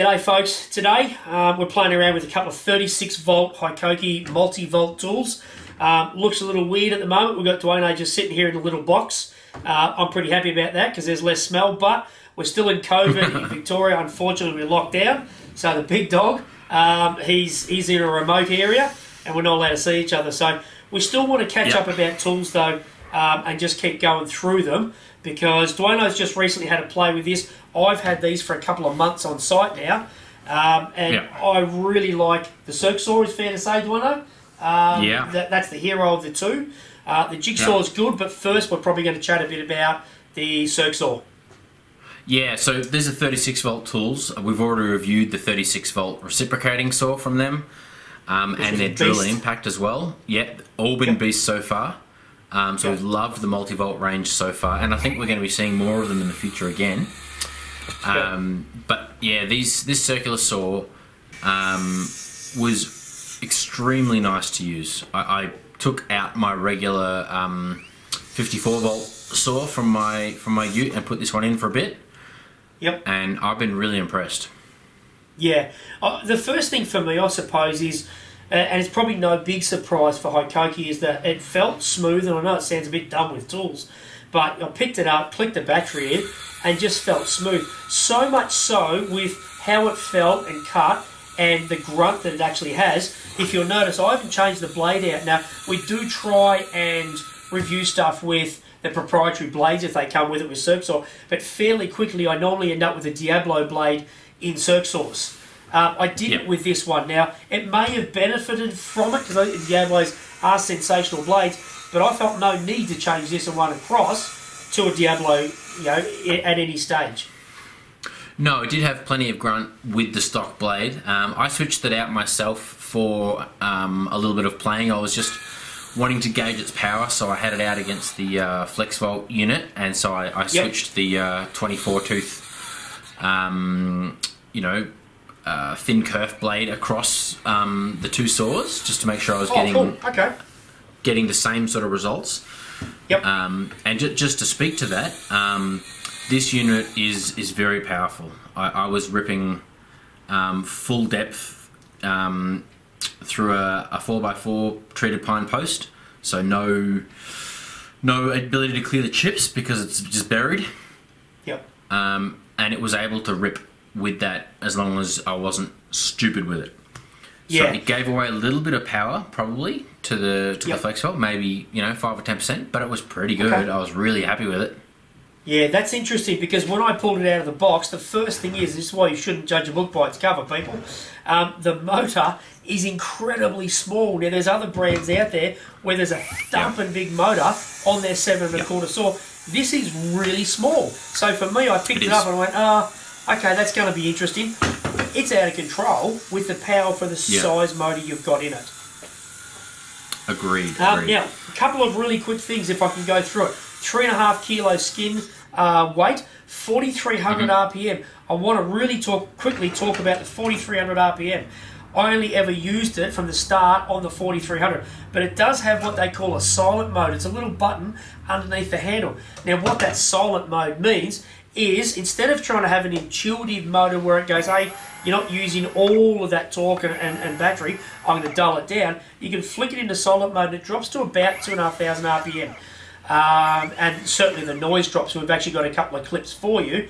G'day folks, today um, we're playing around with a couple of 36 volt Hikoki multi-volt tools. Um, looks a little weird at the moment, we've got Dwayne just sitting here in a little box. Uh, I'm pretty happy about that because there's less smell, but we're still in COVID in Victoria, unfortunately we're locked down. So the big dog, um, he's, he's in a remote area and we're not allowed to see each other. So we still want to catch yep. up about tools though um, and just keep going through them because Dwayno's just recently had a play with this. I've had these for a couple of months on site now, um, and yep. I really like the Saw. Is fair to say, Dwayno? Um, yeah. That, that's the hero of the two. Uh, the Jigsaw yep. is good, but first we're probably going to chat a bit about the Circ Saw. Yeah, so there's a 36 volt tools. We've already reviewed the 36 volt reciprocating saw from them, um, and their drill and impact as well. Yeah, all been yep. beasts so far. Um, so we've loved the multi-volt range so far, and I think we're going to be seeing more of them in the future again. Um, but yeah, these this circular saw um, was extremely nice to use. I, I took out my regular um, 54 volt saw from my from my Ute and put this one in for a bit. Yep. And I've been really impressed. Yeah, uh, the first thing for me, I suppose, is uh, and it's probably no big surprise for Hikoki is that it felt smooth, and I know it sounds a bit dumb with tools, but I picked it up, clicked the battery in, and just felt smooth. So much so with how it felt and cut and the grunt that it actually has. If you'll notice, I haven't changed the blade out. Now, we do try and review stuff with the proprietary blades if they come with it with Saw, but fairly quickly I normally end up with a Diablo blade in Circ Saws. Um, I did yep. it with this one. Now, it may have benefited from it because the Diablos are sensational blades, but I felt no need to change this and run across to a Diablo, you know, at any stage. No, it did have plenty of grunt with the stock blade. Um, I switched it out myself for um, a little bit of playing. I was just wanting to gauge its power, so I had it out against the uh, FlexVolt unit, and so I, I switched yep. the uh, 24 tooth, um, you know, uh, thin kerf blade across um, the two saws just to make sure I was oh, getting cool. okay. Getting the same sort of results. Yep. Um, and ju just to speak to that, um, this unit is is very powerful. I, I was ripping um, full depth um, through a, a 4x4 treated pine post, so no no ability to clear the chips because it's just buried. Yep. Um, and it was able to rip with that as long as I wasn't stupid with it. Yeah. So it gave away a little bit of power, probably to the to yep. the flex maybe you know five or ten percent, but it was pretty good. Okay. I was really happy with it. Yeah, that's interesting because when I pulled it out of the box, the first thing is this is why you shouldn't judge a book by its cover, people. Um, the motor is incredibly small. Now, there's other brands out there where there's a thumping yep. big motor on their seven and a quarter saw. This is really small. So for me, I picked it, it up and I went, ah. Oh, Okay, that's going to be interesting. It's out of control with the power for the size motor you've got in it. Agreed, um, now, a couple of really quick things if I can go through it. Three and a half kilo skin uh, weight, 4,300 mm-hmm. RPM. I want to really talk quickly talk about the 4,300 RPM. I only ever used it from the start on the 4300, but it does have what they call a silent mode. It's a little button underneath the handle. Now, what that silent mode means is instead of trying to have an intuitive motor where it goes, hey, you're not using all of that torque and, and, and battery, I'm going to dull it down, you can flick it into silent mode and it drops to about 2,500 RPM. Um, and certainly the noise drops, we've actually got a couple of clips for you.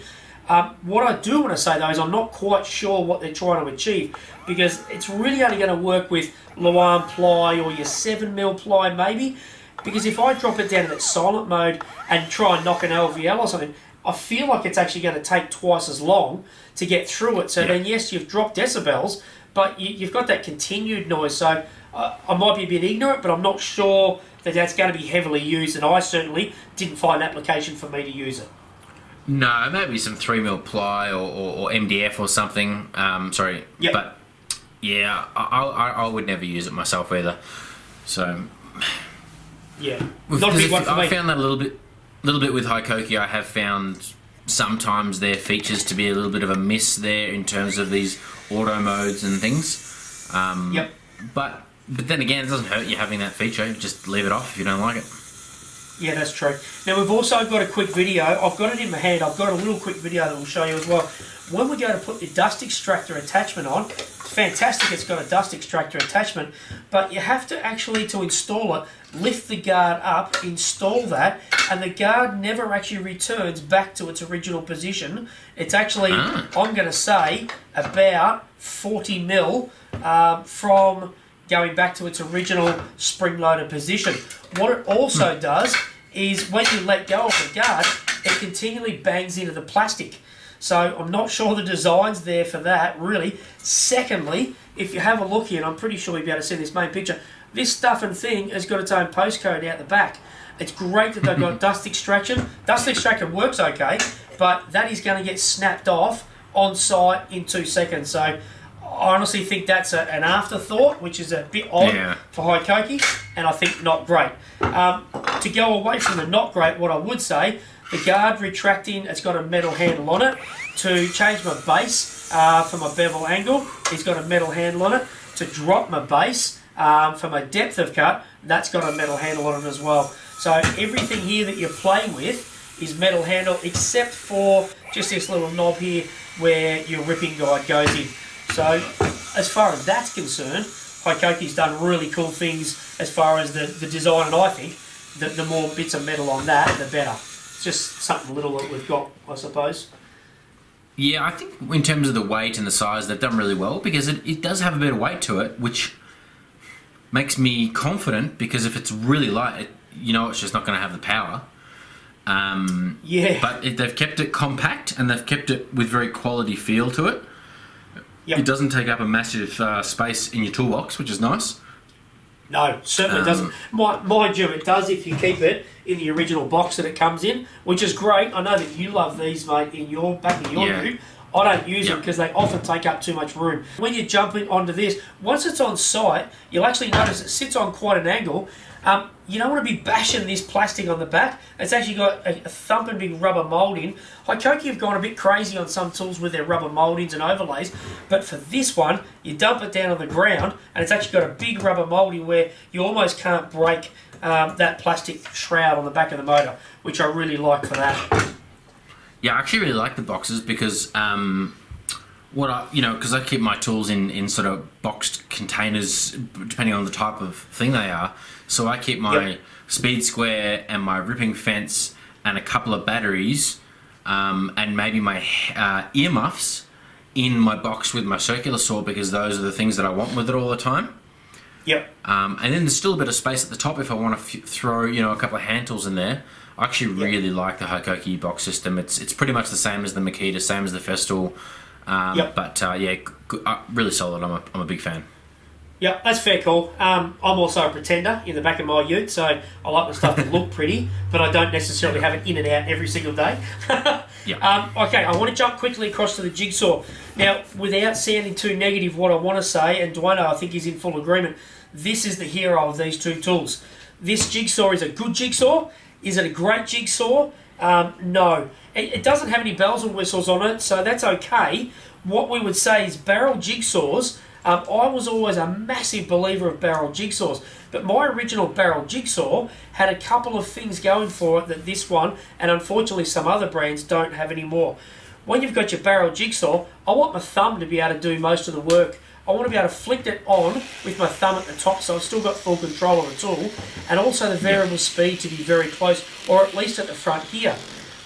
Um, what I do want to say though is I'm not quite sure what they're trying to achieve because it's really only going to work with Luan ply or your 7mm ply maybe because if I drop it down to that silent mode and try and knock an LVL or something, I feel like it's actually going to take twice as long to get through it. So yeah. then, yes, you've dropped decibels, but you, have got that continued noise. So uh, I might be a bit ignorant, but I'm not sure that that's going to be heavily used, and I certainly didn't find application for me to use it. No, maybe some 3 mil ply or, or, or MDF or something. Um, sorry. Yep. But yeah, I, I, I, would never use it myself either. So. Yeah. Not a big one for I me. found that a little bit a little bit with Hikoki, I have found sometimes their features to be a little bit of a miss there in terms of these auto modes and things. Um, yep. But but then again, it doesn't hurt you having that feature. Just leave it off if you don't like it. Yeah, that's true. Now we've also got a quick video. I've got it in my hand. I've got a little quick video that will show you as well. When we go to put the dust extractor attachment on, it's fantastic. It's got a dust extractor attachment, but you have to actually to install it, lift the guard up, install that, and the guard never actually returns back to its original position. It's actually, ah. I'm going to say, about 40 mil um, from going back to its original spring-loaded position. What it also hmm. does is when you let go of the guard, it continually bangs into the plastic. So I'm not sure the design's there for that, really. Secondly, if you have a look here, and I'm pretty sure you'll be able to see this main picture, this stuff and thing has got its own postcode out the back. It's great that they've got dust extraction. Dust extraction works okay, but that is going to get snapped off on site in two seconds. So I honestly think that's a, an afterthought, which is a bit odd yeah. for Hikoki, and I think not great. Um, to go away from the not great, what I would say, the guard retracting, it's got a metal handle on it. To change my base uh, for my bevel angle, it's got a metal handle on it. To drop my base um, for my depth of cut, that's got a metal handle on it as well. So everything here that you're playing with is metal handle, except for just this little knob here where your ripping guide goes in. So as far as that's concerned, Hikoki's done really cool things as far as the, the design, and I think that the more bits of metal on that, the better. It's just something little that we've got, I suppose. Yeah, I think in terms of the weight and the size, they've done really well because it, it does have a bit of weight to it, which makes me confident because if it's really light, it, you know it's just not going to have the power. Um, yeah. But it, they've kept it compact and they've kept it with very quality feel to it. Yep. It doesn't take up a massive uh, space in your toolbox, which is nice. No, certainly um, doesn't. Mind you, it does if you keep it in the original box that it comes in, which is great. I know that you love these, mate, in your back in your yeah. I don't use them because they often take up too much room. When you're jumping onto this, once it's on site, you'll actually notice it sits on quite an angle um, you don't want to be bashing this plastic on the back. It's actually got a, a thumping big rubber moulding. Hikoki have gone a bit crazy on some tools with their rubber mouldings and overlays, but for this one, you dump it down on the ground, and it's actually got a big rubber moulding where you almost can't break um, that plastic shroud on the back of the motor, which I really like for that. Yeah, I actually really like the boxes because um, what I, you know, because I keep my tools in, in sort of boxed containers, depending on the type of thing they are. So I keep my yep. speed square and my ripping fence and a couple of batteries um, and maybe my uh, earmuffs in my box with my circular saw because those are the things that I want with it all the time. Yep. Um, and then there's still a bit of space at the top if I want to throw, you know, a couple of hand tools in there. I actually yep. really like the Hikoki box system. It's it's pretty much the same as the Makita, same as the Festool. Um, yep. But uh, yeah, uh, really solid. I'm a, I'm a big fan. Yeah, that's fair call. Um, I'm also a pretender in the back of my ute, so I like the stuff to look pretty, but I don't necessarily have it in and out every single day. yeah. Um, okay, I want to jump quickly across to the jigsaw. Now, without sounding too negative, what I want to say, and Dwayne, I think is in full agreement, this is the hero of these two tools. This jigsaw is a good jigsaw. Is it a great jigsaw? Um, no. It, it doesn't have any bells and whistles on it, so that's okay. What we would say is barrel jigsaws um, I was always a massive believer of barrel jigsaws, but my original barrel jigsaw had a couple of things going for it that this one, and unfortunately some other brands, don't have anymore. When you've got your barrel jigsaw, I want my thumb to be able to do most of the work. I want to be able to flick it on with my thumb at the top so I've still got full control of the tool, and also the variable speed to be very close, or at least at the front here.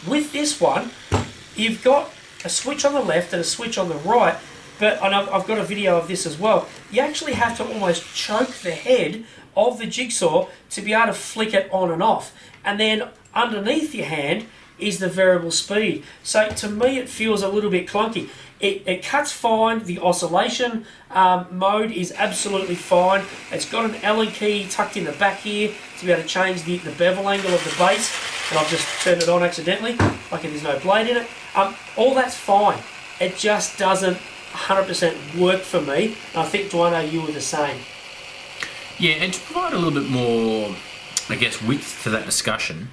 With this one, you've got a switch on the left and a switch on the right, but and I've, I've got a video of this as well. You actually have to almost choke the head of the jigsaw to be able to flick it on and off. And then underneath your hand is the variable speed. So to me, it feels a little bit clunky. It, it cuts fine. The oscillation um, mode is absolutely fine. It's got an Allen key tucked in the back here to be able to change the, the bevel angle of the base. And I've just turned it on accidentally, like there's no blade in it. Um, all that's fine. It just doesn't 100% work for me. I think, Dwayne, you were the same. Yeah, and to provide a little bit more, I guess, width to that discussion,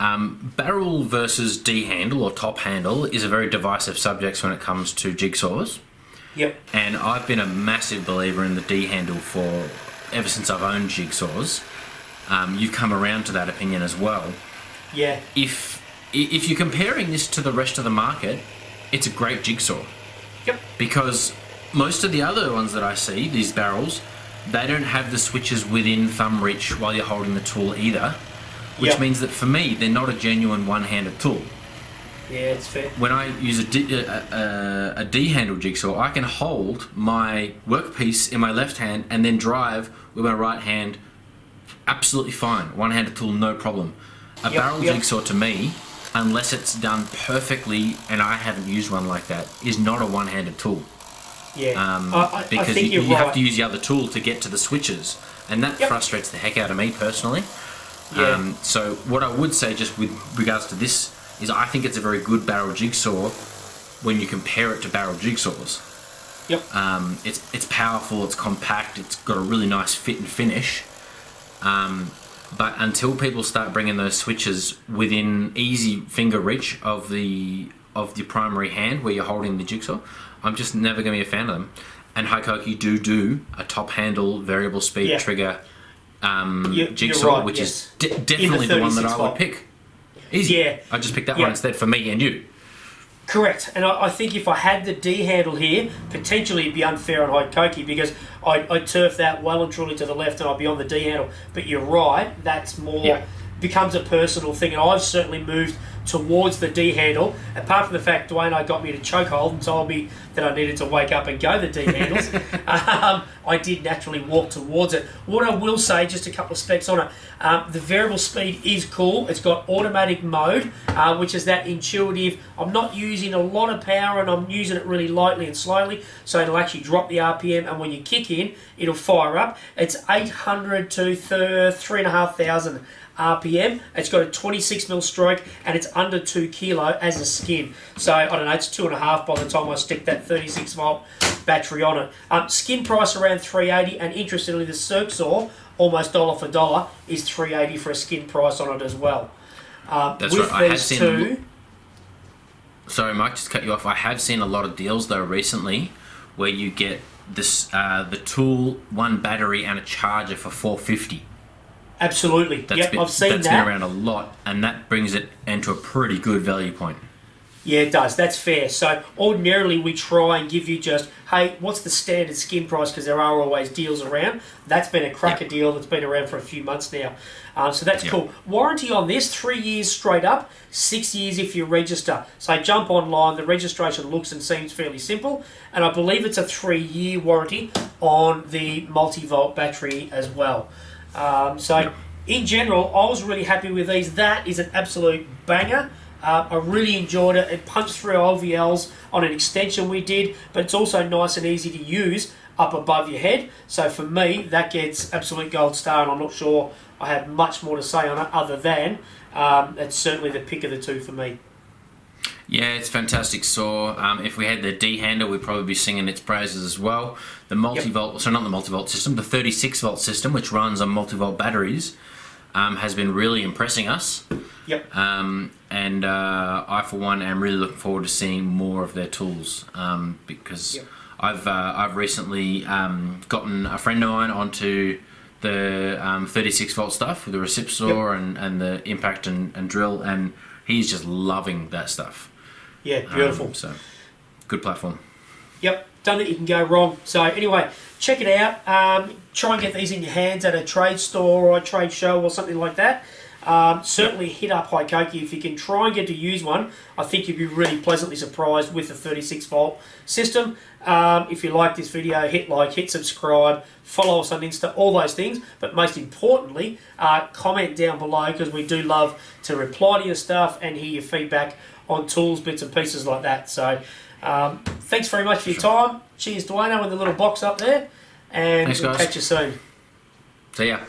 um, barrel versus D handle or top handle is a very divisive subject when it comes to jigsaws. Yep. And I've been a massive believer in the D handle for ever since I've owned jigsaws. um, you've come around to that opinion as well. Yeah. If if you're comparing this to the rest of the market, it's a great jigsaw. Yep. Because most of the other ones that I see, these barrels, they don't have the switches within thumb reach while you're holding the tool either, which Yep. means that for me, they're not a genuine one-handed tool. Yeah, it's fair. When I use a D, a, a, a D-handle jigsaw, I can hold my workpiece in my left hand and then drive with my right hand absolutely fine. One-handed tool, no problem. A Yep, barrel yep. jigsaw to me, unless it's done perfectly, and I haven't used one like that, is not a one-handed tool. Yeah. Um, I, I, I because think you, you right. have to use the other tool to get to the switches, and that Yep. frustrates the heck out of me personally. Yeah. Um, so what I would say, just with regards to this, is I think it's a very good barrel jigsaw when you compare it to barrel jigsaws. Yep. Um, it's it's powerful, it's compact, it's got a really nice fit and finish. Um, but until people start bringing those switches within easy finger reach of the of the primary hand where you're holding the jigsaw, I'm just never going to be a fan of them. And Hikoki do do a top handle variable speed Yeah. trigger um, You- jigsaw, right, which yes. is de- definitely the, one that I would pick. Easy. Yeah. I just picked that Yeah. one instead for me and you. Correct, and I, I think if I had the D handle here, potentially it'd be unfair on Hikoki because I I turf that well and truly to the left, and I'd be on the D handle. But you're right, that's more Yeah. Becomes a personal thing, and I've certainly moved towards the D handle. Apart from the fact Dwayne I got me to chokehold and told me that I needed to wake up and go the D handles, um, I did naturally walk towards it. What I will say, just a couple of specs on it, um, the variable speed is cool. It's got automatic mode, uh, which is that intuitive. I'm not using a lot of power and I'm using it really lightly and slowly, so it'll actually drop the RPM. And when you kick in, it'll fire up. It's 800 to th- 3,500 RPM. It's got a 26 mil stroke and it's under two kilo as a skin. So I don't know, it's two and a half by the time I stick that 36 volt battery on it. Um, skin price around 380, and interestingly, the Circ Saw almost dollar for dollar is 380 for a skin price on it as well. Um, That's with right, I have these seen two, Sorry, Mike, just cut you off. I have seen a lot of deals though recently where you get this uh, the tool, one battery, and a charger for four fifty. Absolutely. That's yep, been, I've seen that's that. been around a lot, and that brings it into a pretty good value point. Yeah, it does. That's fair. So ordinarily we try and give you just, hey, what's the standard skin price? Because there are always deals around. That's been a cracker Yeah. deal that's been around for a few months now. Um, so that's Yeah. cool. Warranty on this, three years straight up, six years if you register. So jump online. The registration looks and seems fairly simple. And I believe it's a three-year warranty on the multi-volt battery as well. Um, so in general, I was really happy with these. That is an absolute banger. Uh, I really enjoyed it. It punched through LVLs on an extension we did, but it's also nice and easy to use up above your head. So for me, that gets absolute gold star, and I'm not sure I have much more to say on it other than um, it's certainly the pick of the two for me. Yeah, it's fantastic saw. Um, if we had the D handle, we'd probably be singing its praises as well. The multi-volt, so not the multi-volt system, the 36 volt system, which runs on multi-volt batteries, um, has been really impressing us. Yep. Um, and uh, I, for one, am really looking forward to seeing more of their tools um, because Yep. I've uh, I've recently um, gotten a friend of mine onto the um, 36 volt stuff with the recip saw and, and the impact and, and drill, and he's just loving that stuff. Yeah, Um, beautiful. so, good platform. Yep, don't think you can go wrong. So anyway, check it out. Um, try and get these in your hands at a trade store or a trade show or something like that. Um, certainly hit up Hikoki if you can try and get to use one. I think you'd be really pleasantly surprised with the 36 volt system. Um, if you like this video, hit like, hit subscribe, follow us on Insta, all those things. But most importantly, uh, comment down below because we do love to reply to your stuff and hear your feedback on tools, bits and pieces like that. So um, thanks very much for your time. Cheers, Dwayne, with the little box up there. And Thanks, we'll catch you soon. See yeah.